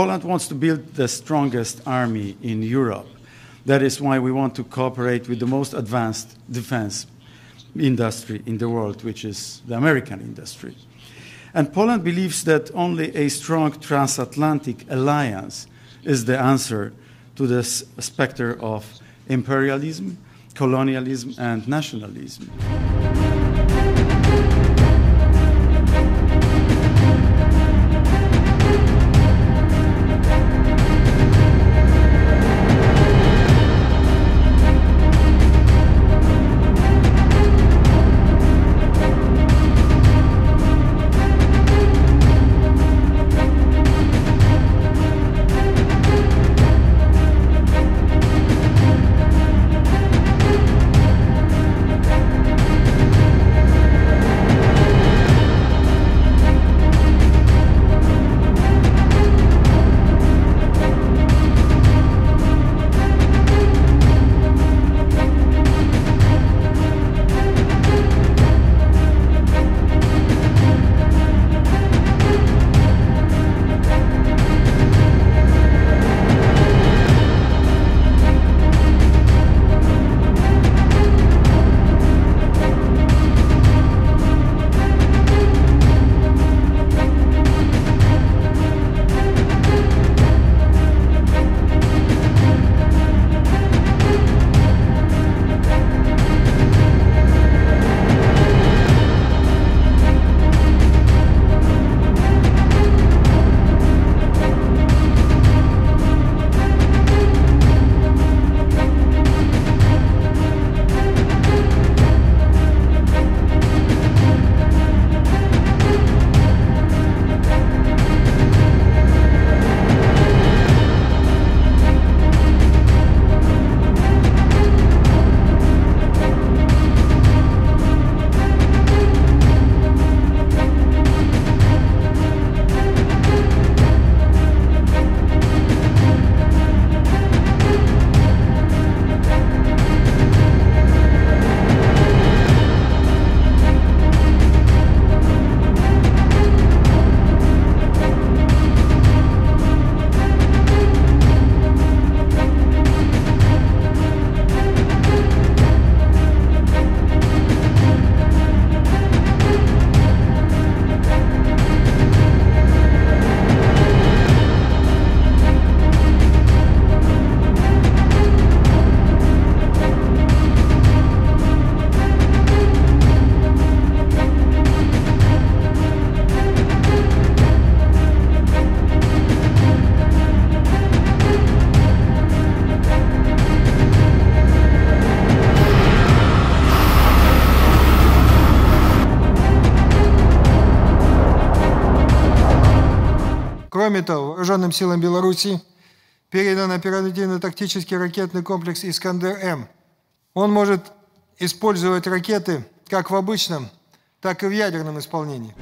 Poland wants to build the strongest army in Europe. That is why we want to cooperate with the most advanced defense industry in the world, which is the American industry. And Poland believes that only a strong transatlantic alliance is the answer to this specter of imperialism, colonialism, and nationalism. Кроме того, вооруженным силам Беларуси передан оперативно-тактический ракетный комплекс «Искандер-М». Он может использовать ракеты как в обычном, так и в ядерном исполнении.